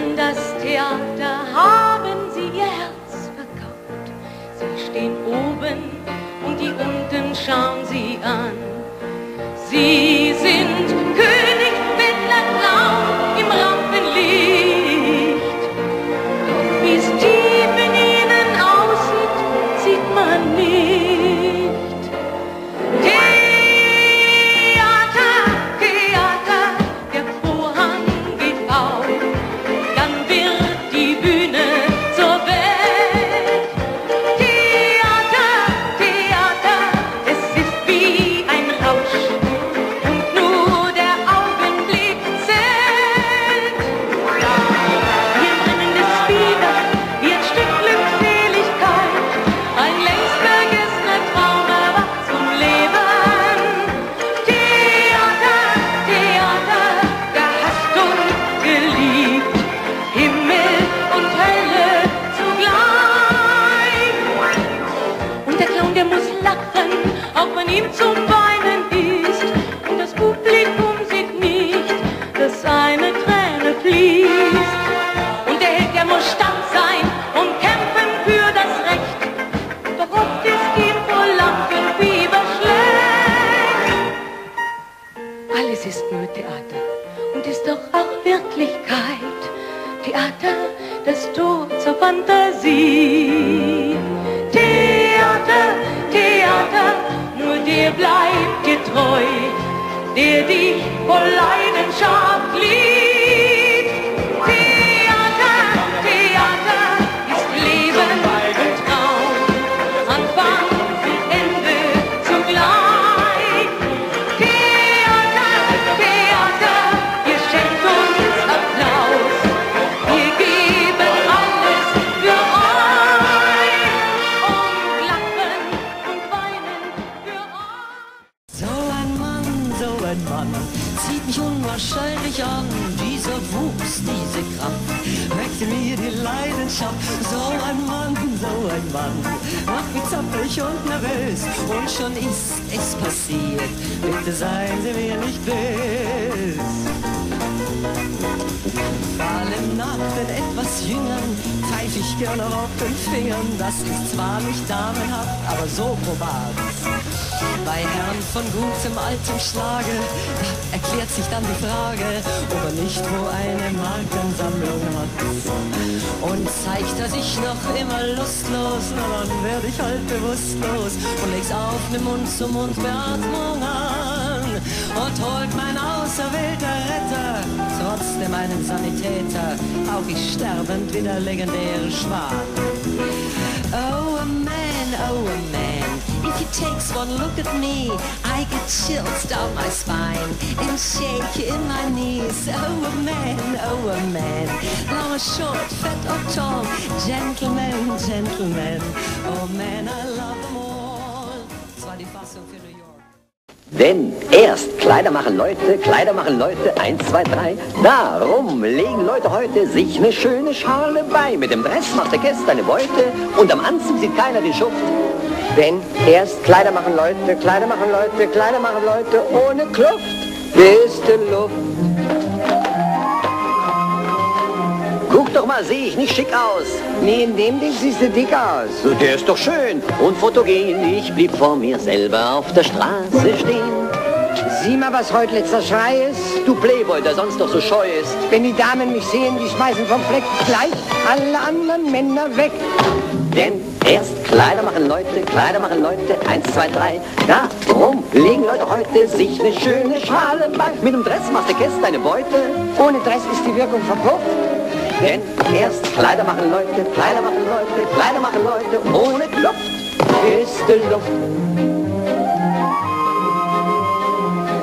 An das Theater haben sie ihr Herz verkauft. Sie stehen oben und die unten schauen sie an. Sie sind Wirklichkeit. Theater, das Tor zur Fantasie. Theater, Theater, nur der bleibt dir treu, der dich voll Leidenschaft liebt. Wuchs, diese Kraft, in mir die Leidenschaft. So ein Mann, so ein Mann, macht mich zappelig und nervös. Und schon ist es passiert, bitte seien Sie mir nicht böse. Vor allem nach den etwas Jüngern pfeif ich gerne auf den Fingern. Das ist zwar nicht damenhaft, aber so probat. Bei Herrn von gutem altem Schlage erklärt sich dann die Frage, ob er nicht wo eine Markensammlung hat. Und zeigt er sich noch immer lustlos, na dann werde ich halt bewusstlos und leg's auf ne Mund-zu-Mund-Beatmung an und holt mein auserwählter Retter trotzdem einen Sanitäter, auch ich sterbend wie der legendäre Schwan. Oh, a man, oh, a man. He takes one look at me, I get chills down my spine and shake in my knees. Oh, a man, oh, a man. Long or short, fat or tall, gentleman, gentleman. Oh, man, I love them all. Denn erst Kleider machen Leute, Kleider machen Leute, eins, zwei, drei. Darum legen Leute heute sich eine schöne Schale bei. Mit dem Dress macht der Gäste eine Beute und am Anzug sieht keiner den Schuft. Denn erst Kleider machen Leute, Kleider machen Leute, Kleider machen Leute ohne Kluft. Beste Luft. Guck doch mal, sehe ich nicht schick aus. Nee, in dem Ding siehst du dick aus. So, der ist doch schön und fotogen. Ich blieb vor mir selber auf der Straße stehen. Sieh mal, was heute letzter Schrei ist. Du Playboy, der sonst doch so scheu ist. Wenn die Damen mich sehen, die schmeißen vom Fleck gleich alle anderen Männer weg. Denn erst Kleider machen Leute, Kleider machen Leute, eins, zwei, drei. Darum legen Leute heute sich eine schöne Schale bei. Mit dem Dress macht der Gäste eine Beute. Ohne Dress ist die Wirkung verpufft. Denn erst Kleider machen Leute, Kleider machen Leute, Kleider machen Leute ohne Luft. Beste Luft.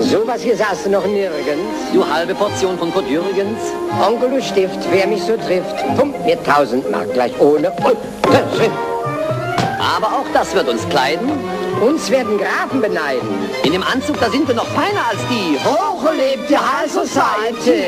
So was hier du noch nirgends. Du halbe Portion von Kurt Jürgens. Onkel, du Stift, wer mich so trifft, pumpt mir tausend Mark gleich ohne Unterschrift. Aber auch das wird uns kleiden. Uns werden Grafen beneiden. In dem Anzug, da sind wir noch feiner als die. Hoch lebt die High Society.